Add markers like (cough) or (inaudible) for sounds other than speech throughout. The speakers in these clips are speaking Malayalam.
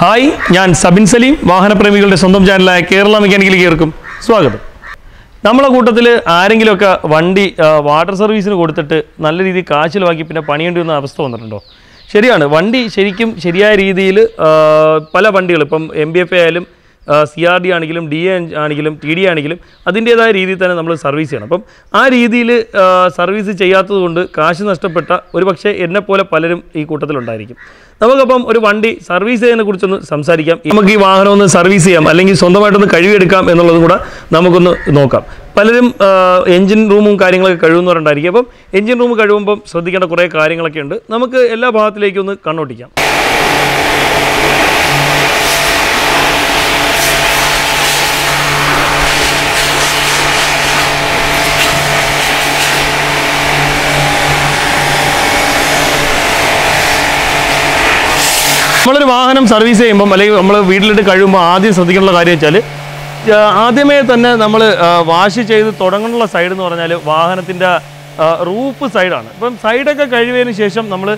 ഹായ് ഞാൻ സബിൻ സലീം വാഹനപ്രേമികളുടെ സ്വന്തം ചാനലായ കേരള മെക്കാനിക്കലേക്ക് ഏർക്കും സ്വാഗതം. നമ്മളെ കൂട്ടത്തിൽ ആരെങ്കിലുമൊക്കെ വണ്ടി വാട്ടർ സർവീസിന് കൊടുത്തിട്ട് നല്ല രീതിയിൽ കാശ് ചിലവാക്കി പിന്നെ പണിയേണ്ടി വന്ന അവസ്ഥ വന്നിട്ടുണ്ടോ? ശരിയാണ് വണ്ടി ശരിക്കും ശരിയായ രീതിയിൽ പല വണ്ടികൾ ഇപ്പം എം ബി എഫ് ആയാലും സി ആർ ഡി ആണെങ്കിലും ഡി എ ആണെങ്കിലും ടി ഡി ആണെങ്കിലും അതിന്റേതായ രീതിയിൽ തന്നെ നമ്മൾ സർവീസ് ചെയ്യണം. അപ്പം ആ രീതിയിൽ സർവീസ് ചെയ്യാത്തതുകൊണ്ട് കാശ് നഷ്ടപ്പെട്ട ഒരു പക്ഷേ എന്നെപ്പോലെ പലരും ഈ കൂട്ടത്തിലുണ്ടായിരിക്കും നമുക്കപ്പം ഒരു വണ്ടി സർവീസ് ചെയ്യുന്നതിനെ കുറിച്ചൊന്ന് സംസാരിക്കാം. നമുക്ക് ഈ വാഹനം ഒന്ന് സർവീസ് ചെയ്യാം അല്ലെങ്കിൽ സ്വന്തമായിട്ടൊന്ന് കഴുകിയെടുക്കാം എന്നുള്ളതും കൂടെ നമുക്കൊന്ന് നോക്കാം. പലരും എഞ്ചിൻ റൂമും കാര്യങ്ങളൊക്കെ കഴുകുന്നവരുണ്ടായിരിക്കും. അപ്പം എഞ്ചിൻ റൂം കഴുകുമ്പം ശ്രദ്ധിക്കേണ്ട കുറേ കാര്യങ്ങളൊക്കെ ഉണ്ട്. നമുക്ക് എല്ലാ ഭാഗത്തിലേക്കും ഒന്ന് കണ്ണോട്ടിക്കാം. നമ്മളൊരു വാഹനം സർവീസ് ചെയ്യുമ്പം അല്ലെങ്കിൽ നമ്മൾ വീട്ടിലിട്ട് കഴിയുമ്പോൾ ആദ്യം ശ്രദ്ധിക്കേണ്ട കാര്യം വെച്ചാൽ ആദ്യമേ തന്നെ നമ്മൾ വാഷ് ചെയ്ത് തുടങ്ങാനുള്ള സൈഡ് എന്ന് പറഞ്ഞാൽ വാഹനത്തിന്റെ റൂപ്പ് സൈഡാണ്. ഇപ്പം സൈഡൊക്കെ കഴിവതിന് ശേഷം നമ്മൾ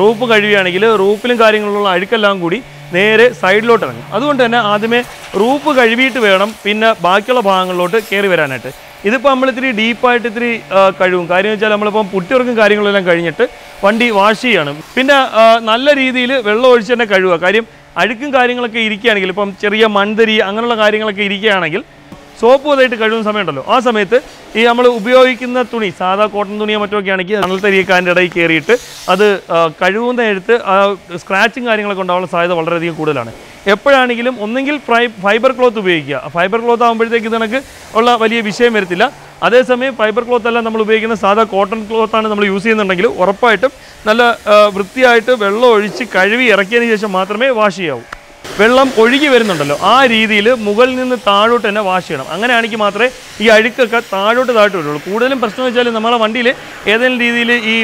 റൂപ്പ് കഴിയുകയാണെങ്കിൽ റൂപ്പിലും കാര്യങ്ങളിലുള്ള അഴുക്കെല്ലാം കൂടി നേരെ സൈഡിലോട്ട് ഇറങ്ങും അതുകൊണ്ട് തന്നെ ആദ്യമേ റൂപ്പ് കഴുകിയിട്ട് വേണം പിന്നെ ബാക്കിയുള്ള ഭാഗങ്ങളിലോട്ട് കയറി വരാനായിട്ട്. ഇതിപ്പോൾ നമ്മൾ ഇത്തിരി ഡീപ്പായിട്ട് ഇത്തിരി കഴിവും കാര്യം വെച്ചാൽ നമ്മളിപ്പം പുട്ടിയിറക്കും കാര്യങ്ങളെല്ലാം കഴിഞ്ഞിട്ട് വണ്ടി വാഷ് ചെയ്യണം. പിന്നെ നല്ല രീതിയിൽ വെള്ളം ഒഴിച്ച് തന്നെ കഴുകുക. കാര്യം അഴുക്കും കാര്യങ്ങളൊക്കെ ഇരിക്കുകയാണെങ്കിൽ ഇപ്പം ചെറിയ മൺതരി അങ്ങനെയുള്ള കാര്യങ്ങളൊക്കെ ഇരിക്കുകയാണെങ്കിൽ സോപ്പ് പതായിട്ട് കഴുകുന്ന സമയമുണ്ടല്ലോ. ആ സമയത്ത് ഈ നമ്മൾ ഉപയോഗിക്കുന്ന തുണി സാധാ കോട്ടൺ തുണിയോ മറ്റോ ഒക്കെ ആണെങ്കിൽ അതിന്റെ ഇടയിൽ കയറിയിട്ട് അത് കഴുകുന്ന എഴുത്ത് സ്ക്രാച്ചും കാര്യങ്ങളൊക്കെ ഉണ്ടാവാനുള്ള സാധ്യത വളരെയധികം കൂടുതലാണ്. എപ്പോഴാണെങ്കിലും ഒന്നെങ്കിൽ ഫ്രൈ ഫൈബർ ക്ലോത്ത് ഉപയോഗിക്കുക. ഫൈബർ ക്ലോത്ത് ആകുമ്പോഴത്തേക്ക് കണക്ക് ഉള്ള വലിയ വിഷയം വരത്തില്ല. അതേസമയം ഫൈബർ ക്ലോത്ത് അല്ല നമ്മൾ ഉപയോഗിക്കുന്ന സാധാ കോട്ടൺ ക്ലോത്താണ് നമ്മൾ യൂസ് ചെയ്യുന്നുണ്ടെങ്കിൽ ഉറപ്പായിട്ടും നല്ല വൃത്തിയായിട്ട് വെള്ളം ഒഴിച്ച് കഴുകി ഇറക്കിയതിന് ശേഷം മാത്രമേ വാഷ് ചെയ്യാവൂ. വെള്ളം ഒഴുകി വരുന്നുണ്ടല്ലോ. ആ രീതിയിൽ മുകളിൽ നിന്ന് താഴോട്ട് തന്നെ വാഷ് ചെയ്യണം. അങ്ങനെയാണെങ്കിൽ മാത്രമേ ഈ അഴുക്കൊക്കെ താഴോട്ട് താഴോട്ട് വരുള്ളൂ. കൂടുതലും പ്രശ്നം വെച്ചാൽ നമ്മളെ വണ്ടിയിൽ ഏതെങ്കിലും രീതിയിൽ ഈ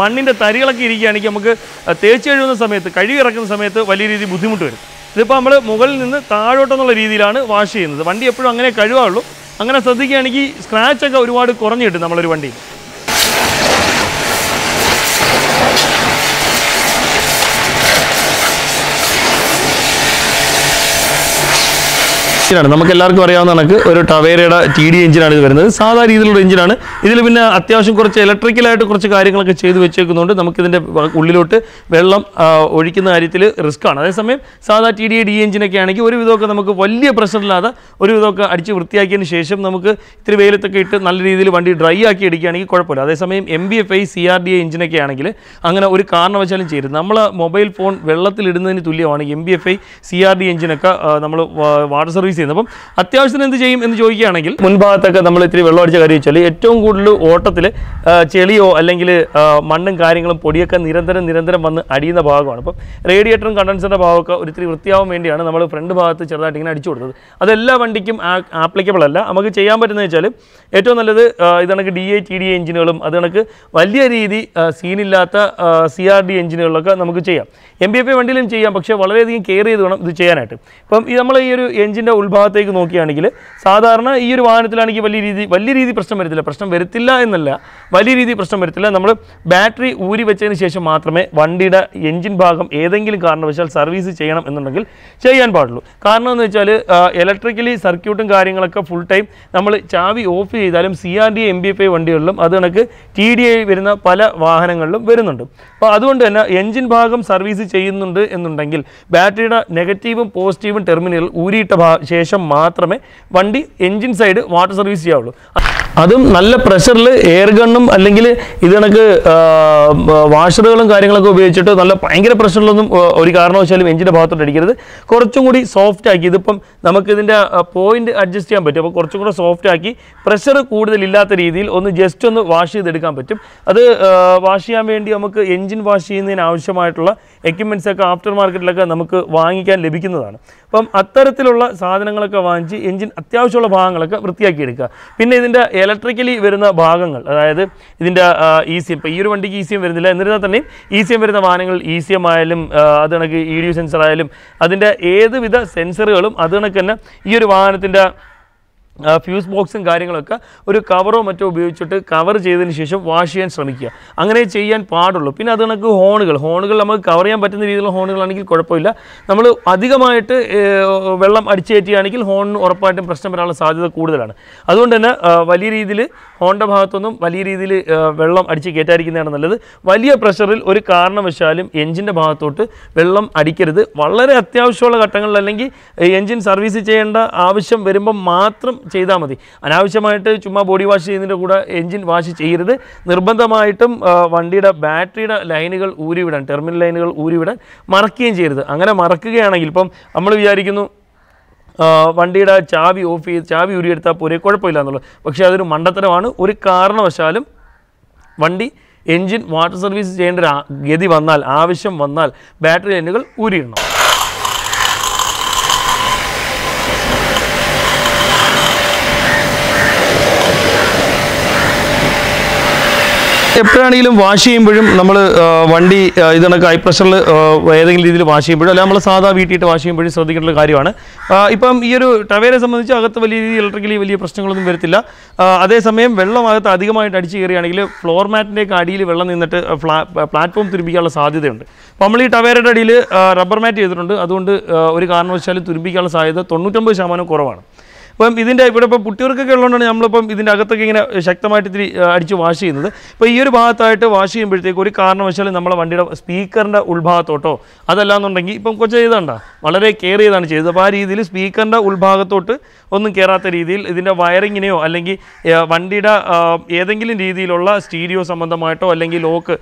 മണ്ണിന്റെ തരികളൊക്കെ ഇരിക്കുകയാണെങ്കിൽ നമുക്ക് തേച്ച് കഴുകുന്ന സമയത്ത് കഴുകി ഇറക്കുന്ന സമയത്ത് വലിയ രീതിയിൽ ബുദ്ധിമുട്ട് വരും. ഇതിപ്പോൾ നമ്മൾ മുകളിൽ നിന്ന് താഴോട്ടെന്നുള്ള രീതിയിലാണ് വാഷ് ചെയ്യുന്നത്. വണ്ടി എപ്പോഴും അങ്ങനെ കഴുകാവുള്ളൂ അങ്ങനെ ശ്രദ്ധിക്കുകയാണെങ്കിൽ സ്ക്രാച്ചൊക്കെ ഒരുപാട് കുറഞ്ഞിട്ടുണ്ട് നമ്മളൊരു വണ്ടിയിൽ. എഞ്ചിനാണ് നമുക്ക് എല്ലാവർക്കും അറിയാവുന്ന കണക്ക് ഒരു ടവേരയുടെ ടി ഡി എഞ്ചിനാണ് ഇത് വരുന്നത്. സാധാരണ രീതിയിലുള്ള എഞ്ചിനാണ് ഇതിൽ പിന്നെ അത്യാവശ്യം കുറച്ച് ഇലക്ട്രിക്കലായിട്ട് കുറച്ച് കാര്യങ്ങളൊക്കെ ചെയ്ത് വെച്ചേക്കുന്നതുകൊണ്ട് നമുക്കിതിന്റെ ഉള്ളിലോട്ട് വെള്ളം ഒഴിക്കുന്ന കാര്യത്തിൽ റിസ്ക് ആണ്. അതേസമയം സാധാ ടി ഡി ഡി എഞ്ചിനൊക്കെ ആണെങ്കിൽ ഒരു വിധമൊക്കെ നമുക്ക് വലിയ പ്രഷറില്ലാതെ ഒരു വിധമൊക്കെ അടിച്ച് വൃത്തിയാക്കിയതിന് ശേഷം നമുക്ക് ഇത്തിരി വെയിലത്തൊക്കെ ഇട്ട് നല്ല രീതിയിൽ വണ്ടി ഡ്രൈ ആക്കി എടുക്കുകയാണെങ്കിൽ കുഴപ്പമില്ല. അതേസമയം M B F I C R D A എഞ്ചിനൊക്കെ ആണെങ്കിൽ അങ്ങനെ ഒരു കാരണവശാലും ചെയ്യരുത്. നമ്മൾ മൊബൈൽ ഫോൺ വെള്ളത്തിലിടുന്നതിന് തുല്യമാണ് M B F I C R D എഞ്ചിനൊക്കെ നമ്മൾ വാട്ടർ സർവീസ് ചെയ്യുന്നത്. അപ്പം അത്യാവശ്യത്തിന് എന്ത് ചെയ്യും എന്ന് ചോദിക്കുകയാണെങ്കിൽ മുൻഭാഗത്തൊക്കെ നമ്മൾ ഇത്തിരി വെള്ളം അടിച്ച കാര്യം വെച്ചാൽ ഏറ്റവും കൂടുതൽ ഓട്ടത്തിൽ ചെളിയോ അല്ലെങ്കിൽ മണ്ണും കാര്യങ്ങളും പൊടിയൊക്കെ നിരന്തരം നിരന്തരം വന്ന് അടിയുന്ന ഭാഗമാണ്. അപ്പം റേഡിയേറ്ററും കണ്ടൻസറിന്റെ ഭാഗമൊക്കെ ഒരിത്തിരി വൃത്തിയാവാൻ വേണ്ടിയാണ് നമ്മൾ ഫ്രണ്ട് ഭാഗത്ത് ചെറുതായിട്ട് ഇങ്ങനെ അടിച്ചു കൊടുത്തത്. അതെല്ലാ വണ്ടിക്കും ആപ്ലിക്കബിൾ അല്ല. നമുക്ക് ചെയ്യാൻ പറ്റുന്നത് വെച്ചാൽ ഏറ്റവും നല്ലത് ഇത് കണക്ക് ഡി ഐ ടി ഡി എഞ്ചിനുകളും അത് കണക്ക് വലിയ രീതി സീനില്ലാത്ത സി ആർ ഡി എഞ്ചിനുകളിലൊക്കെ നമുക്ക് ചെയ്യാം. എം ബി എഫ് വണ്ടിയിലും ചെയ്യാം പക്ഷേ വളരെയധികം കെയർ ചെയ്ത് വേണം ഇത് ചെയ്യാനായിട്ട്. ഇപ്പം ഈ നമ്മൾ ഈ ഒരു എഞ്ചിന്റെ ഉത്ഭാഗത്തേക്ക് നോക്കുകയാണെങ്കിൽ സാധാരണ ഈ ഒരു വാഹനത്തിലാണെങ്കിൽ വലിയ രീതി വലിയ രീതി പ്രശ്നം വരത്തില്ല. പ്രശ്നം വരത്തില്ല എന്നല്ല വലിയ രീതി പ്രശ്നം വരത്തില്ല. നമ്മൾ ബാറ്ററി ഊരി വെച്ചതിന് ശേഷം മാത്രമേ വണ്ടിയുടെ എഞ്ചിൻ ഭാഗം ഏതെങ്കിലും കാരണവശാൽ സർവീസ് ചെയ്യണം എന്നുണ്ടെങ്കിൽ ചെയ്യാൻ പാടുള്ളൂ. കാരണം എന്ന് വെച്ചാൽ ഇലക്ട്രിക്കലി സർക്യൂട്ടും കാര്യങ്ങളൊക്കെ ഫുൾ ടൈം നമ്മൾ ചാവി ഓഫ് ചെയ്താലും C R D M B F I വണ്ടികളിലും അത് കണക്ക് ടി ഡി ഐ വരുന്ന പല വാഹനങ്ങളിലും വരുന്നുണ്ട്. അപ്പോൾ അതുകൊണ്ട് തന്നെ എഞ്ചിൻ ഭാഗം സർവീസ് ചെയ്യുന്നുണ്ട് എന്നുണ്ടെങ്കിൽ ബാറ്ററിയുടെ നെഗറ്റീവും പോസിറ്റീവും ടെർമിനൽ ഊരിയിട്ട ശേഷം മാത്രമേ വണ്ടി എൻജിൻ സൈഡ് വാട്ടർ സർവീസ് ചെയ്യാവുള്ളൂ. അതും നല്ല പ്രഷറിൽ എയർ ഗണ്ണും അല്ലെങ്കിൽ ഇത് കണക്ക് വാഷറുകളും കാര്യങ്ങളൊക്കെ ഉപയോഗിച്ചിട്ട് നല്ല ഭയങ്കര പ്രഷറിലൊന്നും ഒരു കാരണവശാലും എഞ്ചിന്റെ ഭാഗത്തോട്ട് അടിക്കരുത്. കുറച്ചും കൂടി സോഫ്റ്റ് ആക്കി ഇതിപ്പം നമുക്കിതിന്റെ പോയിന്റ് അഡ്ജസ്റ്റ് ചെയ്യാൻ പറ്റും. അപ്പോൾ കുറച്ചും കൂടെ സോഫ്റ്റ് ആക്കി പ്രഷർ കൂടുതലില്ലാത്ത രീതിയിൽ ഒന്ന് ജസ്റ്റ് ഒന്ന് വാഷ് ചെയ്തെടുക്കാൻ പറ്റും. അത് വാഷ് ചെയ്യാൻ വേണ്ടി നമുക്ക് എഞ്ചിൻ വാഷ് ചെയ്യുന്നതിന് ആവശ്യമായിട്ടുള്ള എക്യുപ്മെന്റ്സ് ഒക്കെ ആഫ്റ്റർ മാർക്കറ്റിലൊക്കെ നമുക്ക് വാങ്ങിക്കാൻ ലഭിക്കുന്നതാണ്. അപ്പം അത്തരത്തിലുള്ള സാധനങ്ങളൊക്കെ വാങ്ങിച്ച് എഞ്ചിൻ അത്യാവശ്യമുള്ള ഭാഗങ്ങളൊക്കെ വൃത്തിയാക്കി എടുക്കുക പിന്നെ ഇതിന്റെ ഇലക്ട്രിക്കലി വരുന്ന ഭാഗങ്ങൾ അതായത് ഇതിന്റെ ഇ സി എം ഇപ്പോൾ ഈ ഒരു വണ്ടിക്ക് ഇ സി എം വരുന്നില്ല. എന്നിരുന്നാൽ തന്നെ ഇ സി എം വരുന്ന വാഹനങ്ങൾ ഇ സി എം ആയാലും അത് കണക്ക് ഇ ഡി സെൻസർ ആയാലും അതിന്റെ ഏതുവിധ സെൻസറുകളും അത് കണക്ക് തന്നെ ഈ ഒരു വാഹനത്തിന്റെ ഫ്യൂസ് ബോക്സും കാര്യങ്ങളൊക്കെ ഒരു കവറോ മറ്റോ ഉപയോഗിച്ചിട്ട് കവർ ചെയ്തതിന് ശേഷം വാഷ് ചെയ്യാൻ ശ്രമിക്കുക. അങ്ങനെ ചെയ്യാൻ പാടുള്ളൂ. പിന്നെ അത് കണക്ക് ഹോണുകൾ ഹോണുകൾ നമുക്ക് കവർ ചെയ്യാൻ പറ്റുന്ന രീതിയിലുള്ള ഹോണുകളാണെങ്കിൽ കുഴപ്പമില്ല. നമ്മൾ അധികമായിട്ട് വെള്ളം അടിച്ചേറ്റുകയാണെങ്കിൽ ഹോണിന് ഉറപ്പായിട്ടും പ്രശ്നം വരാനുള്ള സാധ്യത കൂടുതലാണ്. അതുകൊണ്ട് തന്നെ വലിയ രീതിയിൽ ഹോണിന്റെ ഭാഗത്തൊന്നും വലിയ രീതിയിൽ വെള്ളം അടിച്ച് കയറ്റാതിരിക്കുന്നതാണ് നല്ലത്. വലിയ പ്രഷറിൽ ഒരു കാരണവശാലും എഞ്ചിന്റെ ഭാഗത്തോട്ട് വെള്ളം അടിക്കരുത്. വളരെ അത്യാവശ്യമുള്ള ഘട്ടങ്ങളിൽ അല്ലെങ്കിൽ എഞ്ചിൻ സർവീസ് ചെയ്യേണ്ട ആവശ്യം വരുമ്പം മാത്രം ചെയ്താൽ മതി. അനാവശ്യമായിട്ട് ചുമ്മാ ബോഡി വാഷ് ചെയ്യുന്നതിന്റെ കൂടെ എൻജിൻ വാഷ് ചെയ്യരുത്. നിർബന്ധമായിട്ടും വണ്ടിയുടെ ബാറ്ററിയുടെ ലൈനുകൾ ഊരിവിടാൻ ടെർമിനൽ ലൈനുകൾ ഊരിവിടാൻ മറക്കുകയും ചെയ്യരുത്. അങ്ങനെ മറക്കുകയാണെങ്കിൽ ഇപ്പം നമ്മൾ വിചാരിക്കുന്നു വണ്ടിയുടെ ചാവി ഓഫ് ചെയ്ത് ചാവി ഊരിയെടുത്താൽ പോരെ കുഴപ്പമില്ല എന്നുള്ളത്. പക്ഷേ അതൊരു മണ്ടത്തരമാണ്. ഒരു കാരണവശാലും വണ്ടി എൻജിൻ വാട്ടർ സർവീസ് ചെയ്യേണ്ട ഗതി വന്നാൽ ആവശ്യം വന്നാൽ ബാറ്ററി ലൈനുകൾ ഊരിയിടണം. എപ്പോഴാണെങ്കിലും വാഷ് ചെയ്യുമ്പോഴും നമ്മൾ വണ്ടി ആ, ഇത് കണക്ക് ഹൈ പ്രഷറിൽ ഏതെങ്കിലും രീതിയിൽ വാഷ് ചെയ്യുമ്പോഴും അല്ലെങ്കിൽ നമ്മൾ സാധാ വീട്ടിയിട്ട് വാഷ് ചെയ്യുമ്പോഴും ശ്രദ്ധിക്കേണ്ട ഒരു കാര്യമാണ്. ഇപ്പം ഈ ഒരു ടവേരെ സംബന്ധിച്ച് അകത്ത് വലിയ രീതിയിൽ ഇലക്ട്രിക്കലി വലിയ പ്രശ്നങ്ങളൊന്നും വരത്തില്ല. അതേസമയം വെള്ളം അകത്ത് അധികമായിട്ട് അടിച്ച് കയറുകയാണെങ്കിൽ ഫ്ലോർ മാറ്റിന്റെയൊക്കെ അടിയിൽ വെള്ളം നിന്നിട്ട് പ്ലാറ്റ്ഫോം തുരുമ്പിക്കാനുള്ള സാധ്യതയുണ്ട്. അപ്പോൾ നമ്മൾ ഈ ടവേരയുടെ അടിയിൽ റബ്ബർ മാറ്റ് ചെയ്തിട്ടുണ്ട്. അതുകൊണ്ട് ഒരു കാരണവശാലും തുരുമ്പിക്കാനുള്ള സാധ്യത തൊണ്ണൂറ്റൊമ്പത് ശതമാനം കുറവാണ്. അപ്പം ഇതിന്റെ ഇവിടെ ഇപ്പോൾ കുട്ടികൾക്കൊക്കെ ഉള്ളതുകൊണ്ടാണ് നമ്മളിപ്പം ഇതിന്റെ അകത്തൊക്കെ ഇങ്ങനെ ശക്തമായിട്ട് ഇത്തിരി അടിച്ച് വാഷ് ചെയ്യുന്നത്. ഇപ്പോൾ ഈ ഒരു ഭാഗത്തായിട്ട് വാഷ് ചെയ്യുമ്പോഴത്തേക്ക് ഒരു കാരണവശാലും നമ്മളെ വണ്ടിയുടെ സ്പീക്കറിന്റെ ഉൾഭാഗത്തോട്ടോ അതല്ലാന്നുണ്ടെങ്കിൽ ഇപ്പം കൊച്ചു ചെയ്തണ്ട വളരെ കെയർ ചെയ്താണ് ചെയ്തത്. അപ്പോൾ ആ രീതിയിൽ സ്പീക്കറിന്റെ ഉൾഭാഗത്തോട്ട് ഒന്നും കയറാത്ത രീതിയിൽ ഇതിന്റെ വയറിങ്ങിനെയോ അല്ലെങ്കിൽ വണ്ടിയുടെ ഏതെങ്കിലും രീതിയിലുള്ള സ്റ്റീരിയോ സംബന്ധമായിട്ടോ അല്ലെങ്കിൽ ലോക്ക്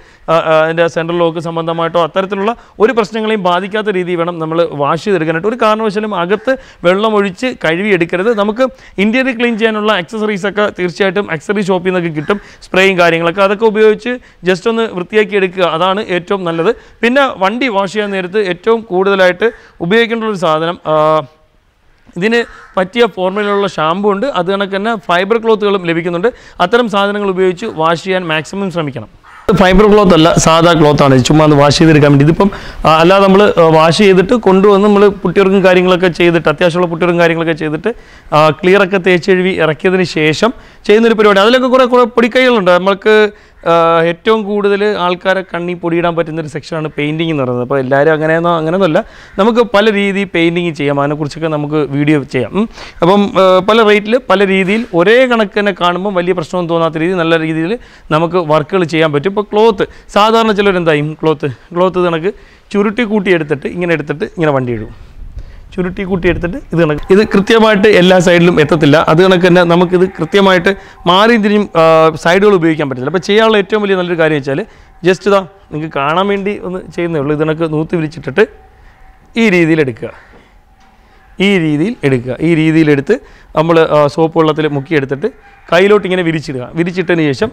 അതിന്റെ സെൻട്രൽ ലോക്ക് സംബന്ധമായിട്ടോ അത്തരത്തിലുള്ള ഒരു പ്രശ്നങ്ങളെയും ബാധിക്കാത്ത രീതിയിൽ വേണം നമ്മൾ വാഷ് ചെയ്തെടുക്കാനായിട്ട്. ഒരു കാരണവശാലും അകത്ത് വെള്ളമൊഴിച്ച് കഴുകിയെടുക്കരുത്. നമുക്ക് ഇന്റീരിയർ ക്ലീൻ ചെയ്യാനുള്ള അക്സസറീസൊക്കെ തീർച്ചയായിട്ടും അക്സറി ഷോപ്പിൽ നിന്നൊക്കെ കിട്ടും. സ്പ്രേയും കാര്യങ്ങളൊക്കെ അതൊക്കെ ഉപയോഗിച്ച് ജസ്റ്റ് ഒന്ന് വൃത്തിയാക്കി എടുക്കുക അതാണ് ഏറ്റവും നല്ലത്. പിന്നെ വണ്ടി വാഷ് ചെയ്യാൻ നേരത്ത് ഏറ്റവും കൂടുതലായിട്ട് ഉപയോഗിക്കേണ്ട ഒരു സാധനം ഇതിന് പറ്റിയ ഫോർമുലയിലുള്ള ഷാമ്പു ഉണ്ട്. അത് കണക്ക് തന്നെ ഫൈബർ ക്ലോത്തുകളും ലഭിക്കുന്നുണ്ട്. അത്തരം സാധനങ്ങൾ ഉപയോഗിച്ച് വാഷ് ചെയ്യാൻ മാക്സിമം ശ്രമിക്കണം. ഫൈബർ ക്ലോത്ത് അല്ല സാധാ ക്ലോത്ത് ആണ് ഇത് ചുമ്മാ അത് വാഷ് ചെയ്തെടുക്കാൻ വേണ്ടി. ഇതിപ്പം അല്ലാതെ നമ്മൾ വാഷ് ചെയ്തിട്ട് കൊണ്ടുവന്ന് നമ്മൾ പുട്ടിയർക്കും കാര്യങ്ങളൊക്കെ ചെയ്തിട്ട് അത്യാവശ്യമുള്ള പുട്ടിയർക്കും കാര്യങ്ങളൊക്കെ ചെയ്തിട്ട് ക്ലിയറൊക്കെ തേച്ചെഴുവി ഇറക്കിയതിന് ശേഷം ചെയ്യുന്നൊരു പരിപാടി. അതിലൊക്കെ കുറേ കുറേ പൊടിക്കൈകളുണ്ട്. നമ്മൾക്ക് ആ, ഏറ്റവും കൂടുതൽ ആൾക്കാരെ കണ്ണി പൊടിയിടാൻ പറ്റുന്ന ഒരു സെക്ഷനാണ് പെയിന്റിംഗ് എന്ന് പറയുന്നത്. അപ്പോൾ എല്ലാവരും അങ്ങനെയൊന്നും അങ്ങനെയൊന്നുമല്ല. നമുക്ക് പല രീതി പെയിന്റിങ് ചെയ്യാം. അതിനെക്കുറിച്ചൊക്കെ നമുക്ക് വീഡിയോ ചെയ്യാം. അപ്പം പല റേറ്റിൽ പല രീതിയിൽ ഒരേ കണക്ക് തന്നെ കാണുമ്പോൾ വലിയ പ്രശ്നമൊന്നും തോന്നാത്ത രീതിയിൽ നല്ല രീതിയിൽ നമുക്ക് വർക്കുകൾ ചെയ്യാൻ പറ്റും. ഇപ്പോൾ ക്ലോത്ത് സാധാരണ ചിലരെന്തായും ക്ലോത്ത് ക്ലോത്ത് കണക്ക് ചുരുട്ടി കൂട്ടി എടുത്തിട്ട് ഇങ്ങനെ എടുത്തിട്ട് ഇങ്ങനെ വണ്ടി ഇടും. ചുരുട്ടി കൂട്ടി എടുത്തിട്ട് ഇത് കണക്ക് ഇത് കൃത്യമായിട്ട് എല്ലാ സൈഡിലും എത്തത്തില്ല. അത് കണക്ക് തന്നെ നമുക്കിത് കൃത്യമായിട്ട് മാറി തിരിഞ്ഞും സൈഡുകൾ ഉപയോഗിക്കാൻ പറ്റില്ല അപ്പോൾ ചെയ്യാനുള്ള ഏറ്റവും വലിയ നല്ലൊരു കാര്യം വെച്ചാൽ ജസ്റ്റ് ഇതാ നിങ്ങൾക്ക് കാണാൻ വേണ്ടി ഒന്ന് ചെയ്യുന്നേ ഉള്ളൂ. ഇത് കണക്ക് നൂത്ത് വിരിച്ചിട്ടിട്ട് ഈ രീതിയിൽ എടുക്കുക. ഈ രീതിയിൽ എടുക്കുക. ഈ രീതിയിലെടുത്ത് നമ്മൾ സോപ്പ് വെള്ളത്തിൽ മുക്കിയെടുത്തിട്ട് കയ്യിലോട്ട് ഇങ്ങനെ വിരിച്ചിടുക. വിരിച്ചിട്ടതിന് ശേഷം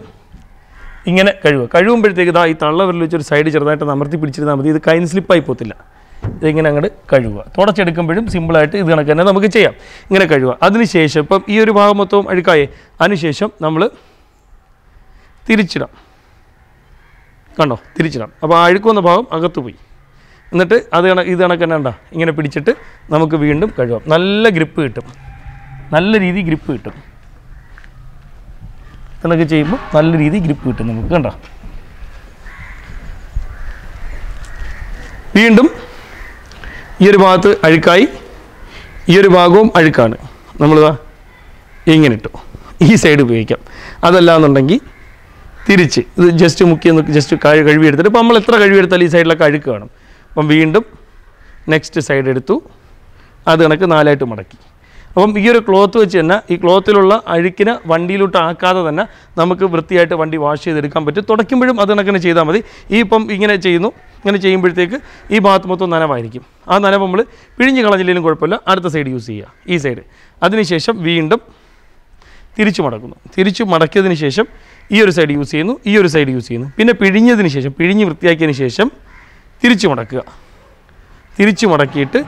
ഇങ്ങനെ കഴുകുക. കഴുകുമ്പോഴത്തേക്ക് ഇതാ ഈ തള്ള വിരൽ വെച്ചൊരു സൈഡ് ചെറുതായിട്ട് അമർത്തി പിടിച്ചിരുന്നാൽ മതി. ഇത് കൈൻ സ്ലിപ്പായി പോത്തില്ല ഇതിങ്ങനെ അങ്ങോട്ട് കഴുകുക. തുടച്ചെടുക്കുമ്പോഴും സിമ്പിളായിട്ട് ഇത് കണക്ക് തന്നെ നമുക്ക് ചെയ്യാം. ഇങ്ങനെ കഴുകുക. അതിനുശേഷം ഇപ്പം ഈ ഒരു ഭാഗം മൊത്തവും അഴുക്കായി. അതിനുശേഷം നമ്മൾ തിരിച്ചിടാം. കണ്ടോ? തിരിച്ചിടാം. അപ്പോൾ ആ അഴുക്കുന്ന ഭാഗം അകത്ത് പോയി. എന്നിട്ട് അത് കണ ഇത് കണക്ക് തന്നെ ഉണ്ടാ ഇങ്ങനെ പിടിച്ചിട്ട് നമുക്ക് വീണ്ടും കഴുകാം. നല്ല ഗ്രിപ്പ് കിട്ടും. നല്ല രീതി ഗ്രിപ്പ് കിട്ടും. ഇതൊക്കെ ചെയ്യുമ്പോൾ നല്ല രീതി ഗ്രിപ്പ് കിട്ടും നമുക്ക് കണ്ടോ? വീണ്ടും ഈ ഒരു ഭാഗത്ത് അഴുക്കായി ഈ ഒരു ഭാഗവും അഴുക്കാണ്. നമ്മൾ ഇങ്ങനെ ഇട്ടു. ഈ സൈഡ് ഉപയോഗിക്കാം. അതല്ല എന്നുണ്ടെങ്കിൽ തിരിച്ച് ഇത് ജസ്റ്റ് മുക്കി ജസ്റ്റ് കഴി കഴുകി എടുത്തിട്ട് ഇപ്പം നമ്മൾ എത്ര കഴുകിയെടുത്താലും ഈ സൈഡിലൊക്കെ അഴുക്ക് കാണും. അപ്പം വീണ്ടും നെക്സ്റ്റ് സൈഡ് എടുത്തു. അത് കണക്ക് നാലായിട്ട് മടക്കി. അപ്പം ഈ ഒരു ക്ലോത്ത് വെച്ച് തന്നെ ഈ ക്ലോത്തിലുള്ള അഴുക്കിന് വണ്ടിയിലോട്ട് ആക്കാതെ തന്നെ നമുക്ക് വൃത്തിയായിട്ട് വണ്ടി വാഷ് ചെയ്തെടുക്കാൻ പറ്റും. തുടയ്ക്കുമ്പോഴും അത് കണക്കിന് ചെയ്താൽ മതി. ഈ ഇപ്പം ഇങ്ങനെ ചെയ്യുന്നു. ഇങ്ങനെ ചെയ്യുമ്പോഴത്തേക്ക് ഈ ഭാഗത്ത് മൊത്തം നനവായിരിക്കും. ആ നനവ് നമ്മൾ പിഴിഞ്ഞ് കളഞ്ഞില്ലെങ്കിലും കുഴപ്പമില്ല. അടുത്ത സൈഡ് യൂസ് ചെയ്യുക. ഈ സൈഡ് അതിനുശേഷം വീണ്ടും തിരിച്ചു മടക്കുന്നു. തിരിച്ചു മടക്കിയതിന് ശേഷം ഈ ഒരു സൈഡ് യൂസ് ചെയ്യുന്നു. ഈ ഒരു സൈഡ് യൂസ് ചെയ്യുന്നു. പിന്നെ പിഴിഞ്ഞതിന് ശേഷം പിഴിഞ്ഞ് വൃത്തിയാക്കിയതിന് ശേഷം തിരിച്ചു മടക്കുക. തിരിച്ചു മടക്കിയിട്ട്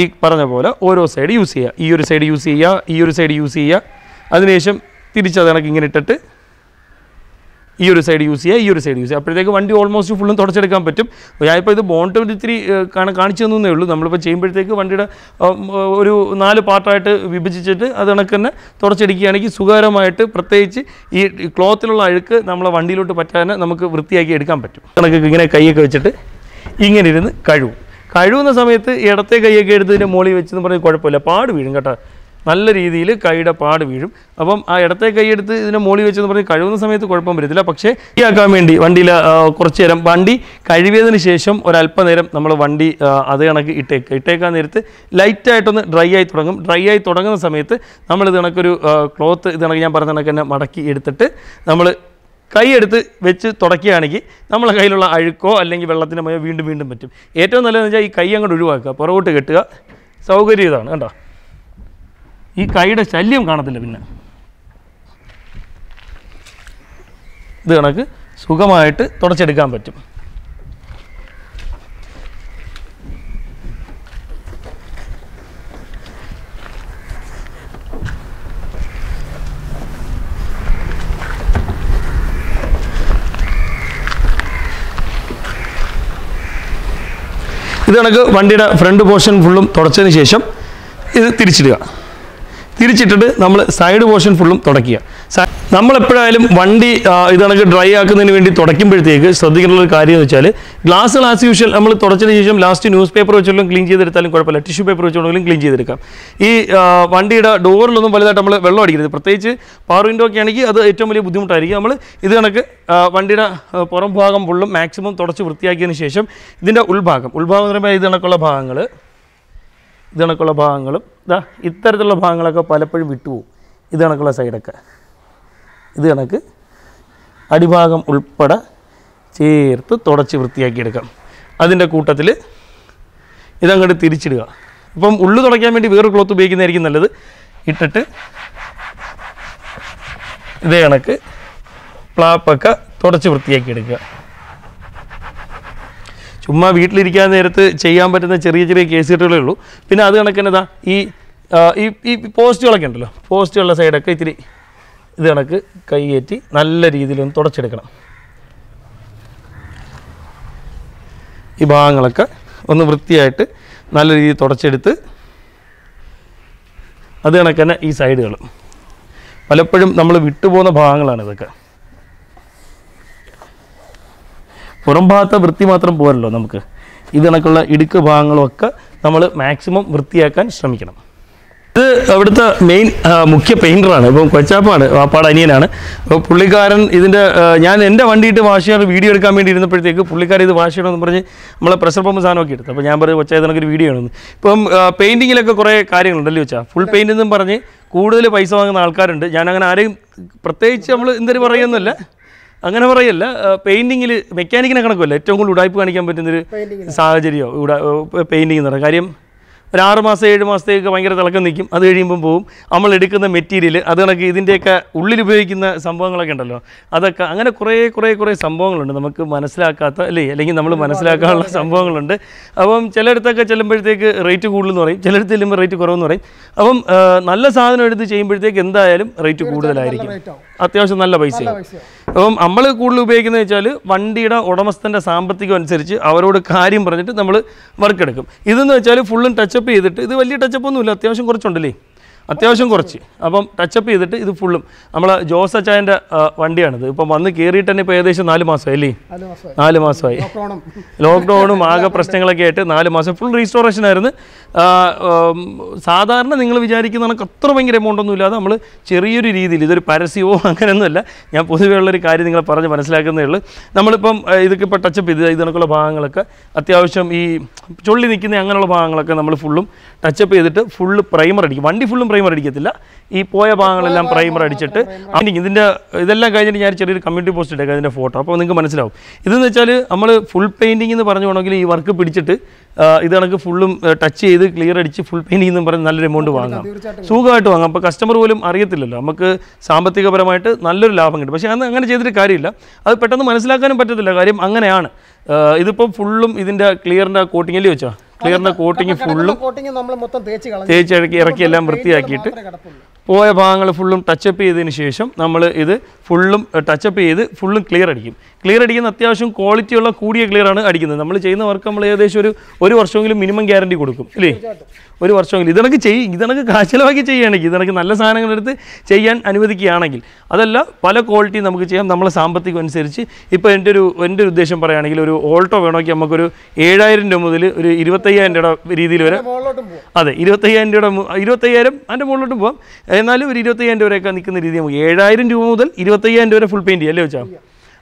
ഈ പറഞ്ഞ പോലെ ഓരോ സൈഡ് യൂസ് ചെയ്യുക ഈ ഒരു സൈഡ് യൂസ് ചെയ്യുക ഈ ഒരു സൈഡ് യൂസ് ചെയ്യുക അതിനുശേഷം തിരിച്ച് അത് കണക്ക് ഇങ്ങനെ ഇട്ടിട്ട് ഈ ഒരു സൈഡ് യൂസ് ചെയ്യുക ഈ ഒരു സൈഡ് യൂസ് ചെയ്യുക അപ്പോഴത്തേക്ക് വണ്ടി ഓൾമോസ്റ്റ് ഫുള്ളും തുടച്ചെടുക്കാൻ പറ്റും. ഞാനിപ്പോൾ ഇത് ബോണ്ട് ഇത്തിരി കാണിച്ചു തന്നേ ഉള്ളൂ. നമ്മളിപ്പോൾ ചെയ്യുമ്പോഴത്തേക്ക് വണ്ടിയുടെ ഒരു നാല് പാർട്ടായിട്ട് വിഭജിച്ചിട്ട് അത് കണക്ക് തന്നെ തുടച്ചെടുക്കുകയാണെങ്കിൽ സുഖകരമായിട്ട് പ്രത്യേകിച്ച് ഈ ക്ലോത്തിലുള്ള അഴുക്ക് നമ്മളെ വണ്ടിയിലോട്ട് പറ്റാതെ നമുക്ക് വൃത്തിയാക്കി എടുക്കാൻ പറ്റും. കണക്ക് ഇങ്ങനെ കൈയൊക്കെ വെച്ചിട്ട് ഇങ്ങനെ ഇരുന്ന് കഴുകും. കഴുകുന്ന സമയത്ത് ഇടത്തെ കൈയൊക്കെ എടുത്ത് ഇതിന്റെ മുകളിൽ വെച്ചെന്ന് പറഞ്ഞ് കുഴപ്പമില്ല. പാട് വീഴും കേട്ടോ. നല്ല രീതിയിൽ കൈയുടെ പാട് വീഴും. അപ്പം ആ ഇടത്തെ കൈയെടുത്ത് ഇതിനെ മോളി വെച്ചെന്ന് പറഞ്ഞ് കഴുകുന്ന സമയത്ത് കുഴപ്പം വരത്തില്ല. പക്ഷേ ഈ ആക്കാൻ വേണ്ടി വണ്ടിയിൽ കുറച്ച് നേരം വണ്ടി കഴുകിയതിന് ശേഷം ഒരല്പനേരം നമ്മൾ വണ്ടി അത് കണക്ക് ഇട്ടേക്കുക ഇട്ടേക്കാൻ നേരത്ത് ലൈറ്റായിട്ടൊന്ന് ഡ്രൈ ആയി തുടങ്ങും. ഡ്രൈ ആയി തുടങ്ങുന്ന സമയത്ത് നമ്മൾ ഇത് കണക്കൊരു ക്ലോത്ത് ഇത് കണക്ക് ഞാൻ പറഞ്ഞ കണക്ക് തന്നെ മടക്കി എടുത്തിട്ട് നമ്മൾ കൈയെടുത്ത് വെച്ച് തുടക്കുകയാണെങ്കിൽ നമ്മളെ കയ്യിലുള്ള അഴുക്കോ അല്ലെങ്കിൽ വെള്ളത്തിന്റെ മയോ വീണ്ടും വീണ്ടും പറ്റും. ഏറ്റവും നല്ലതെന്ന് വെച്ചാൽ ഈ കൈ അങ്ങോട്ട് ഒഴിവാക്കുക പുറകോട്ട് കെട്ടുക സൗകര്യം ഇതാണ് കേട്ടോ. ഈ കൈയുടെ ശല്യം കാണത്തില്ല പിന്നെ. ഇത് കണക്ക് സുഖമായിട്ട് തുടച്ചെടുക്കാൻ പറ്റും. ഇത് കണക്ക് വണ്ടിയുടെ ഫ്രണ്ട് പോർഷൻ ഫുള്ളും തുടച്ചതിന് ശേഷം ഇത് തിരിച്ചിടുക. തിരിച്ചിട്ടിട്ട് നമ്മൾ സൈഡ് പോർഷൻ ഫുള്ളും തുടയ്ക്കുക. നമ്മളെപ്പോഴായാലും വണ്ടി ഇതാണെങ്കിൽ ഡ്രൈ ആക്കുന്നതിന് വേണ്ടി തുടയ്ക്കുമ്പോഴത്തേക്ക് ശ്രദ്ധിക്കേണ്ട ഒരു കാര്യം എന്ന് വെച്ചാൽ ഗ്ലാസ് ആസ് യൂഷ്വൽ നമ്മൾ തുടച്ചതിന് ശേഷം ലാസ്റ്റ് ന്യൂസ് പേപ്പർ വെച്ചെല്ലാം ക്ലീൻ ചെയ്തെടുത്താലും കുഴപ്പമില്ല. ടിഷ്യൂ പേപ്പർ വെച്ചുകൊണ്ടെങ്കിലും ക്ലീൻ ചെയ്തെടുക്കാം. ഈ വണ്ടിയുടെ ഡോറിലൊന്നും വലുതായിട്ട് നമ്മൾ വെള്ളം അടിക്കരുത്. പ്രത്യേകിച്ച് പവർ വിൻഡോ ഒക്കെ ആണെങ്കിൽ അത് ഏറ്റവും വലിയ ബുദ്ധിമുട്ടായിരിക്കും. നമ്മൾ ഇത് കണക്ക് വണ്ടിയുടെ പുറം ഭാഗം ഫുള്ളും മാക്സിമം തുടച്ച് വൃത്തിയാക്കിയതിന് ശേഷം ഇതിന്റെ ഉൾഭാഗം ഉൾഭാഗം എന്ന് പറയുമ്പോൾ ഇത് കണക്കുള്ള ഭാഗങ്ങൾ ഇത് കണക്കുള്ള ഭാഗങ്ങളും ഇതാ ഇത്തരത്തിലുള്ള ഭാഗങ്ങളൊക്കെ പലപ്പോഴും വിട്ടുപോകും. ഇത് കണക്കുള്ള സൈഡൊക്കെ ഇത് കണക്ക് അടിഭാഗം ഉൾപ്പെടെ ചേർത്ത് തുടച്ച് വൃത്തിയാക്കിയെടുക്കാം. അതിന്റെ കൂട്ടത്തിൽ ഇതങ്ങോട്ട് തിരിച്ചിടുക. അപ്പം ഉള്ളു തുടയ്ക്കാൻ വേണ്ടി വേറൊരു ക്ലോത്ത് ഉപയോഗിക്കുന്നതായിരിക്കും നല്ലത്. ഇട്ടിട്ട് ഇതേ കണക്ക് പ്ലാപ്പൊക്കെ തുടച്ച് വൃത്തിയാക്കിയെടുക്കുക. ചുമ്മാ വീട്ടിലിരിക്കാൻ നേരത്ത് ചെയ്യാൻ പറ്റുന്ന ചെറിയ ചെറിയ കേസുകെട്ടുകളേ ഉള്ളൂ. പിന്നെ അത് കണക്കിനെന്താ ഈ ഈ പോസ്റ്റുകളൊക്കെ ഉണ്ടല്ലോ. പോസ്റ്റുകളുടെ സൈഡൊക്കെ ഇത്തിരി ഇത് കണക്ക് കൈയേറ്റി നല്ല രീതിയിലൊന്ന് തുടച്ചെടുക്കണം. ഈ ഭാഗങ്ങളൊക്കെ ഒന്ന് വൃത്തിയായിട്ട് നല്ല രീതിയിൽ തുടച്ചെടുത്ത് അത് കണക്ക് തന്നെ ഈ സൈഡുകൾ. പലപ്പോഴും നമ്മൾ വിട്ടുപോകുന്ന ഭാഗങ്ങളാണ് ഇതൊക്കെ. പുറം ഭാഗത്തെ വൃത്തി മാത്രം പോരല്ലോ നമുക്ക്. ഇത് കണക്കുള്ള ഇടുക്ക് ഭാഗങ്ങളൊക്കെ നമ്മൾ മാക്സിമം വൃത്തിയാക്കാൻ ശ്രമിക്കണം. ഇത് അവിടുത്തെ മെയിൻ മുഖ്യ പെയിന്ററാണ് ഇപ്പം കൊച്ചാപ്പാണ് വാപ്പാട് അനിയനാണ്. അപ്പോൾ പുള്ളിക്കാരൻ ഇതിന്റെ ഞാൻ എന്റെ വണ്ടിയിട്ട് വാഷ് ചെയ്യാൻ വീഡിയോ എടുക്കാൻ വേണ്ടി ഇരുന്നപ്പോഴത്തേക്ക് പുള്ളിക്കാരൻ ഇത് വാഷ് ചെയ്യണമെന്ന് പറഞ്ഞ് നമ്മളെ പ്രഷർ പമ്പ് സാധനമൊക്കെ എടുത്തു. അപ്പോൾ ഞാൻ പറയും കൊച്ചാ ഇതിനൊക്കെ ഒരു വീഡിയോ ആണെന്ന് ഇപ്പം പെയിന്റിങ്ങിലൊക്കെ കുറേ കാര്യങ്ങളുണ്ടല്ലോ വെച്ചാൽ ഫുൾ പെയിന്റ് എന്നും പറഞ്ഞ് കൂടുതൽ പൈസ വാങ്ങുന്ന ആൾക്കാരുണ്ട്. ഞാൻ അങ്ങനെ ആരെയും പ്രത്യേകിച്ച് നമ്മൾ എന്തൊരു പറയുന്നില്ല അങ്ങനെ പറയല്ല. പെയിന്റിങ്ങിൽ മെക്കാനിക്കിനെ കണക്കുമല്ല. ഏറ്റവും കൂടുതൽ ഉടായ്പ് കാണിക്കാൻ പറ്റുന്നൊരു സാഹചര്യമോ ഉടാ പെയിന്റിങ് എന്ന് പറയുന്നത് കാര്യം ഒരു ആറ് മാസം ഏഴ് മാസത്തേക്ക് ഭയങ്കര തിളക്കം നിൽക്കും. അത് കഴിയുമ്പം പോവും. നമ്മൾ എടുക്കുന്ന മെറ്റീരിയൽ അത് കണക്ക് ഇതിന്റെയൊക്കെ ഉള്ളിൽ ഉപയോഗിക്കുന്ന സംഭവങ്ങളൊക്കെ ഉണ്ടല്ലോ. അതൊക്കെ അങ്ങനെ കുറേ കുറേ കുറേ സംഭവങ്ങളുണ്ട്. നമുക്ക് മനസ്സിലാക്കാത്ത അല്ലേ? അല്ലെങ്കിൽ നമ്മൾ മനസ്സിലാക്കാനുള്ള സംഭവങ്ങളുണ്ട്. അപ്പം ചിലയിടത്തൊക്കെ ചെല്ലുമ്പോഴത്തേക്ക് റേറ്റ് കൂടുതലെന്ന് പറയും. ചിലയിടത്ത് ചെല്ലുമ്പോൾ റേറ്റ് കുറവെന്ന് പറയും. അപ്പം നല്ല സാധനം എടുത്ത് ചെയ്യുമ്പോഴത്തേക്ക് എന്തായാലും റേറ്റ് കൂടുതലായിരിക്കും. അത്യാവശ്യം നല്ല പൈസയാവും പൈസ. അപ്പം നമ്മൾ കൂടുതൽ ഉപയോഗിക്കുന്നത് വെച്ചാൽ വണ്ടിയുടെ ഉടമസ്ഥന്റെ സാമ്പത്തികം അനുസരിച്ച് അവരോട് കാര്യം പറഞ്ഞിട്ട് നമ്മൾ വർക്ക് എടുക്കും. ഇതെന്ന് വെച്ചാൽ ഫുള്ളും ടച്ചപ്പ് ചെയ്തിട്ട് ഇത് വലിയ ടച്ചപ്പ് ഒന്നുമില്ല അത്യാവശ്യം കുറച്ചുണ്ടല്ലേ? അത്യാവശ്യം കുറച്ച്. അപ്പം ടച്ചപ്പ് ചെയ്തിട്ട് ഇത് ഫുള്ളും നമ്മളെ ജോസ് അച്ചായന്റെ വണ്ടിയാണിത്. ഇപ്പം വന്ന് കയറിയിട്ട് തന്നെ ഇപ്പോൾ ഏകദേശം നാല് മാസമായി. അല്ലേ നാല് മാസമായി. ലോക്ക്ഡൗണും ആകെ പ്രശ്നങ്ങളൊക്കെ ആയിട്ട് നാല് മാസം. ഫുൾ റീസ്റ്റോറേഷൻ ആയിരുന്നു. സാധാരണ നിങ്ങൾ വിചാരിക്കുന്ന കണക്ക് അത്ര ഭയങ്കര എമൗണ്ട് ഒന്നും ഇല്ലാതെ നമ്മൾ ചെറിയൊരു രീതിയിൽ ഇതൊരു പരസ്യമോ (laughs) അങ്ങനെയൊന്നുമല്ല. ഞാൻ പൊതുവേ ഉള്ളൊരു കാര്യം നിങ്ങളെ പറഞ്ഞ് മനസ്സിലാക്കുന്നേ ഉള്ളൂ. നമ്മളിപ്പം ഇതൊക്കെ ഇപ്പോൾ ടച്ചപ്പ് ചെയ്ത് ഇത് കണക്കുള്ള ഭാഗങ്ങളൊക്കെ അത്യാവശ്യം ഈ ചൊള്ളി നിൽക്കുന്ന അങ്ങനെയുള്ള ഭാഗങ്ങളൊക്കെ നമ്മൾ ഫുള്ളും ടച്ചപ്പ് ചെയ്തിട്ട് ഫുള്ള് പ്രൈമർ അടിക്കും. വണ്ടി ഫുള്ളും പ്രൈമർ അടിക്കത്തില്ല. ഈ പോയ ഭാഗങ്ങളെല്ലാം പ്രൈമർ അടിച്ചിട്ട് അങ്ങനെ ഇതിന്റെ ഇതെല്ലാം കഴിഞ്ഞിട്ട് ഞാൻ ചെറിയൊരു കമ്മ്യൂണിറ്റി പോസ്റ്റ് ഇട്ടേക്കാം അതിന്റെ ഫോട്ടോ അപ്പോൾ നിങ്ങൾക്ക് മനസ്സിലാവും. ഇതെന്ന് വെച്ചാൽ നമ്മൾ ഫുൾ പെയിന്റിംഗ് എന്ന് പറഞ്ഞു പോകണമെങ്കിൽ ഈ വർക്ക് പിടിച്ചിട്ട് ഇത് കണക്ക് ഫുള്ളും ടച്ച് ചെയ്ത് ക്ലിയർ അടിച്ച് ഫുൾ പെയിന്റിംഗ് എന്ന് പറഞ്ഞ് നല്ലൊരു എമൗണ്ട് വാങ്ങാം. സുഖമായിട്ട് വാങ്ങാം. അപ്പോൾ കസ്റ്റമർ പോലും അറിയത്തില്ലല്ലോ. നമുക്ക് സാമ്പത്തികപരമായിട്ട് നല്ലൊരു ലാഭം കിട്ടും. പക്ഷേ അന്ന് അങ്ങനെ ചെയ്തിട്ട് കാര്യമില്ല. അത് പെട്ടെന്ന് മനസ്സിലാക്കാനും പറ്റത്തില്ല. കാര്യം അങ്ങനെയാണ്. ഇതിപ്പോൾ ഇതിപ്പം ഫുള്ളും ഇതിന്റെ ക്ലിയറിന്റെ കോട്ടിങ്ങിൽ വെച്ചോ ക്ലിയറിന്റെ കോട്ടിങ് ഫുള്ളും തേച്ച് ഇറക്കി എല്ലാം വൃത്തിയാക്കിയിട്ട് പോയ ഭാഗങ്ങൾ ഫുള്ളും ടച്ചപ്പ് ചെയ്തതിന് ശേഷം നമ്മൾ ഇത് ഫുള്ളും ടച്ചപ്പ് ചെയ്ത് ഫുള്ളും ക്ലിയർ അടിക്കും. ക്ലിയർ അടിക്കുന്ന അത്യാവശ്യം ക്വാളിറ്റിയുള്ള കൂടിയ ക്ലിയർ ആണ് അടിക്കുന്നത്. നമ്മൾ ചെയ്യുന്ന വർക്ക് നമ്മൾ ഏകദേശം ഒരു ഒരു വർഷമെങ്കിലും മിനിമം ഗ്യാരണ്ടി കൊടുക്കും ഇല്ലേ? ഒരു വർഷമെങ്കിലും. ഇതണക്ക് ചെയ്യും ഇതണക്ക് കാശലവാക്കി ചെയ്യുകയാണെങ്കിൽ ഇതണക്ക് നല്ല സാധനങ്ങൾ എടുത്ത് ചെയ്യാൻ അനുവദിക്കുകയാണെങ്കിൽ അതല്ല പല ക്വാളിറ്റി നമുക്ക് ചെയ്യാം. നമ്മളെ സാമ്പത്തികം അനുസരിച്ച് ഇപ്പോൾ എന്റെ ഒരു എന്റെ ഒരു ഉദ്ദേശം പറയുകയാണെങ്കിൽ ഒരു ഓൾട്ടോ വേണമെങ്കിൽ നമുക്കൊരു ഏഴായിരം രൂപ മുതൽ ഒരു ഇരുപത്തയ്യായിരം രൂപ രീതിയിൽ വരെ അതെ ഇരുപത്തയ്യായിരം രൂപയുടെ ഇരുപത്തയ്യായിരം അതിന്റെ മുകളിലോട്ട് പോകാം എന്നാലും ഒരു ഇരുപത്തയ്യായിരം രൂപ വരെയൊക്കെ നിൽക്കുന്ന രീതി നമുക്ക് ഏഴായിരം രൂപ മുതൽ ഇരുപത്തയ്യായിരം രൂപ ഫുൾ പെയിന്റ് അല്ലേ വെച്ചാൽ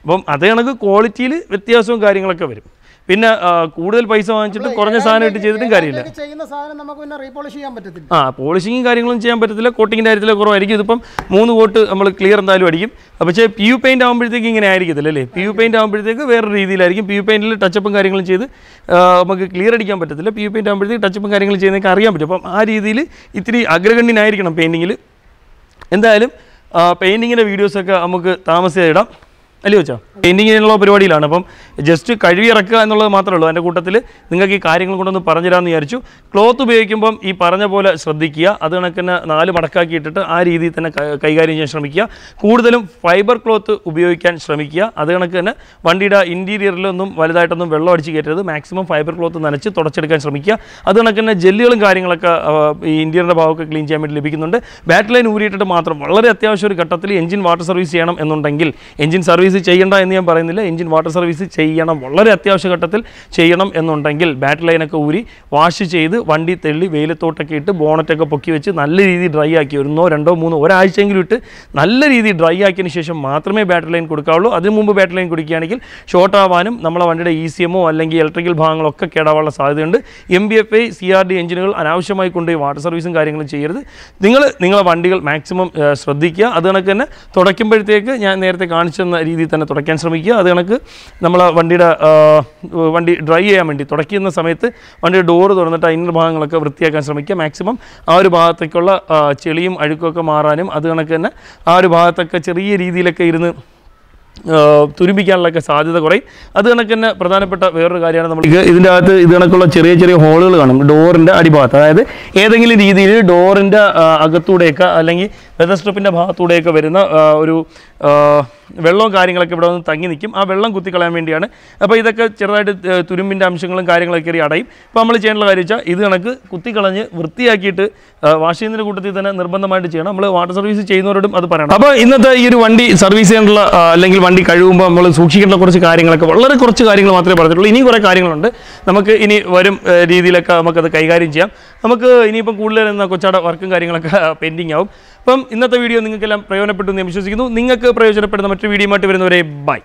അപ്പം അത് കണക്ക് ക്വാളിറ്റിയിൽ വ്യത്യാസവും കാര്യങ്ങളൊക്കെ വരും. പിന്നെ കൂടുതൽ പൈസ വാങ്ങിച്ചിട്ട് കുറഞ്ഞ സാധനം ഇട്ട് ചെയ്തിട്ടും കാര്യമില്ല. ഇതിലേക്ക് ചെയ്യുന്ന സാധനം നമുക്ക് പിന്നെ റീപോളിഷ് ചെയ്യാൻ പറ്റത്തില്ല. ആ പോളിഷിങ്ങും കാര്യങ്ങളും ചെയ്യാൻ പറ്റത്തില്ല. കോട്ടിങ്ങിന്റെ കാര്യത്തിൽ കുറവായിരിക്കും. ഇതിപ്പം മൂന്ന് കോട്ട് നമ്മൾ ക്ലിയർ എന്തായാലും അടിക്കും. പക്ഷേ പി യു പെയിന്റ് ആകുമ്പോഴത്തേക്ക് ഇങ്ങനെ ആയിരിക്കത്തില്ല അല്ലേ? പി യു പെയിന്റ് ആകുമ്പോഴത്തേക്ക് വേറെ രീതിയിലായിരിക്കും. പി യു പെയിന്റിൽ ടച്ചപ്പും കാര്യങ്ങളും ചെയ്ത് നമുക്ക് ക്ലിയർ അടിക്കാൻ പറ്റത്തില്ല. പി യു പെയിന്റ് ആകുമ്പോഴത്തേക്ക് ടച്ചപ്പും കാര്യങ്ങളും ചെയ്യുന്നതൊക്കെ അറിയാൻ പറ്റും. അപ്പം ആ രീതിയിൽ ഇത്തിരി അഗ്രഗണ്യനായിരിക്കണം പെയിന്റിങ്ങിൽ എന്തായാലും പെയിന്റിങ്ങിന്റെ വീഡിയോസൊക്കെ നമുക്ക് താമസിച്ചിടാം അല്ലേ വെച്ചോ പെയിന്റിങ്ങിനുള്ള പരിപാടിയിലാണ്. അപ്പം ജസ്റ്റ് കഴുകി ഇറക്കുക എന്നുള്ളത് മാത്രമേ ഉള്ളൂ അതിന്റെ കൂട്ടത്തിൽ നിങ്ങൾക്ക് ഈ കാര്യങ്ങൾ കൊണ്ടൊന്ന് പറഞ്ഞുതരാമെന്ന് വിചാരിച്ചു. ക്ലോത്ത് ഉപയോഗിക്കുമ്പം ഈ പറഞ്ഞ പോലെ ശ്രദ്ധിക്കുക. അത് കണക്ക് തന്നെ നാല് മടക്കാക്കി ഇട്ടിട്ട് ആ രീതിയിൽ തന്നെ കൈകാര്യം ചെയ്യാൻ ശ്രമിക്കുക. കൂടുതലും ഫൈബർ ക്ലോത്ത് ഉപയോഗിക്കാൻ ശ്രമിക്കുക. അത് കണക്ക് തന്നെ വണ്ടിയുടെ ഇന്റീരിയറിലൊന്നും വലുതായിട്ടൊന്നും വെള്ളം അടിച്ച് കയറ്റരുത്. മാക്സിമം ഫൈബർ ക്ലോത്ത് നനച്ച് തുടച്ചെടുക്കാൻ ശ്രമിക്കുക. അത് കണക്ക് തന്നെ ജെല്ലുകളും കാര്യങ്ങളൊക്കെ ഈ ഇന്റീരിയറിന്റെ ഭാഗമൊക്കെ ക്ലീൻ ചെയ്യാൻ വേണ്ടി ലഭിക്കുന്നുണ്ട്. ബാറ്റ് ലൈൻ ഊരിയിട്ടിട്ട് മാത്രം വളരെ അത്യാവശ്യം ഒരു ഘട്ടത്തിൽ എഞ്ചിൻ വാട്ടർ സർവീസ് ചെയ്യണം എന്നുണ്ടെങ്കിൽ എഞ്ചിൻ സർവീസ് ചെയ്യണ്ട എന്ന് ഞാൻ പറയുന്നില്ല. എഞ്ചിൻ വാട്ടർ സർവീസ് ചെയ്യണം. വളരെ അത്യാവശ്യ ഘട്ടത്തിൽ ചെയ്യണം എന്നുണ്ടെങ്കിൽ ബാറ്ററി ലൈനൊക്കെ ഊരി വാഷ് ചെയ്ത് വണ്ടി തെള്ളി വെയിലത്തോട്ടൊക്കെ ഇട്ട് ബോണറ്റൊക്കെ പൊക്കി വെച്ച് നല്ല രീതിയിൽ ഡ്രൈ ആക്കി ഒന്നോ രണ്ടോ മൂന്നോ ഒരാഴ്ചയെങ്കിലും ഇട്ട് നല്ല രീതിയിൽ ഡ്രൈ ആക്കിയതിന് ശേഷം മാത്രമേ ബാറ്ററി ലൈൻ കൊടുക്കാവുള്ളൂ. അതിന് മുമ്പ് ബാറ്ററി ലൈൻ കുടിക്കുകയാണെങ്കിൽ ഷോർട്ട് ആവാനും നമ്മളെ വണ്ടിയുടെ ഇ സി എമ്മോ അല്ലെങ്കിൽ ഇലക്ട്രിക്കൽ ഭാഗങ്ങളൊക്കെ കേടാവാനുള്ള സാധ്യതയുണ്ട്. M B F I C R D എഞ്ചിനുകൾ അനാവശ്യമായി കൊണ്ടുപോയി വാട്ടർ സർവീസും കാര്യങ്ങളും ചെയ്യരുത്. നിങ്ങൾ നിങ്ങളെ വണ്ടികൾ മാക്സിമം ശ്രദ്ധിക്കുക. അത് കണക്ക് തന്നെ തുടയ്ക്കുമ്പോഴത്തേക്ക് ഞാൻ നേരത്തെ കാണിച്ചു തന്ന രീതിയിൽ തന്നെ തുടയ്ക്കാൻ ശ്രമിക്കുക. അത് കണക്ക് നമ്മൾ വണ്ടിയുടെ വണ്ടി ഡ്രൈ ചെയ്യാൻ വേണ്ടി തുടയ്ക്കുന്ന സമയത്ത് വണ്ടിയുടെ ഡോറ് തുറന്നിട്ട് ഇന്നർ ഭാഗങ്ങളൊക്കെ വൃത്തിയാക്കാൻ ശ്രമിക്കുക. മാക്സിമം ആ ഒരു ഭാഗത്തേക്കുള്ള ചെളിയും അഴുക്കൊക്കെ മാറാനും അത് കണക്ക് തന്നെ ആ ഒരു ഭാഗത്തൊക്കെ ചെറിയ രീതിയിലൊക്കെ ഇരുന്ന് തുരുമ്പിക്കാനുള്ളൊക്കെ സാധ്യത കുറയും. അത് കണക്ക് തന്നെ പ്രധാനപ്പെട്ട വേറൊരു കാര്യമാണ് നമ്മൾ ഇത് ഇതിന്റെ അകത്ത് ഇത് കണക്കുള്ള ചെറിയ ചെറിയ ഹോളുകൾ കാണും. ഡോറിന്റെ അടിഭാഗത്ത്. അതായത് ഏതെങ്കിലും രീതിയിൽ ഡോറിന്റെ അകത്തൂടെയൊക്കെ അല്ലെങ്കിൽ വെതർ സ്ട്രിപ്പിന്റെ ഭാഗത്തൂടെയൊക്കെ വരുന്ന ഒരു വെള്ളവും കാര്യങ്ങളൊക്കെ ഇവിടെ വന്ന് തങ്ങി നിൽക്കും. ആ വെള്ളം കുത്തിക്കളയാൻ വേണ്ടിയാണ്. അപ്പോൾ ഇതൊക്കെ ചെറുതായിട്ട് തുരുമ്പിന്റെ അംശങ്ങളും കാര്യങ്ങളൊക്കെ കയറി അടയും. അപ്പോൾ നമ്മൾ ചെയ്യേണ്ട കാര്യം വെച്ചാൽ ഇത് കണക്ക് കുത്തിക്കളഞ്ഞ് വൃത്തിയാക്കിയിട്ട് വാഷ് ചെയ്യുന്നതിന്റെ കൂട്ടത്തിൽ തന്നെ നിർബന്ധമായിട്ട് ചെയ്യണം. നമ്മൾ വാട്ടർ സർവീസ് ചെയ്യുന്നവരോടും അത് പറയണം. അപ്പോൾ ഇന്നത്തെ ഈ ഒരു വണ്ടി സർവീസ് ചെയ്യാനുള്ള അല്ലെങ്കിൽ വണ്ടി കഴുകുമ്പോൾ നമ്മൾ സൂക്ഷിക്കേണ്ട കുറച്ച് കാര്യങ്ങളൊക്കെ വളരെ കുറച്ച് കാര്യങ്ങൾ മാത്രമേ പറഞ്ഞിട്ടുള്ളൂ. ഇനി കുറേ കാര്യങ്ങളുണ്ട്. നമുക്ക് ഇനി വരും രീതിയിലൊക്കെ നമുക്കത് കൈകാര്യം ചെയ്യാം. നമുക്ക് ഇനിയിപ്പം കൂടുതൽ കൊച്ചാട വർക്കും കാര്യങ്ങളൊക്കെ പെൻഡിങ് ആവും. അപ്പം ഇന്നത്തെ വീഡിയോ നിങ്ങൾക്കെല്ലാം പ്രയോജനപ്പെട്ടു എന്ന് വിശ്വസിക്കുന്നു. നിങ്ങൾക്ക് പ്രയോജനപ്പെടുന്ന മറ്റൊരു വീഡിയോ ആയിട്ട് വരുന്നവരെ ബൈ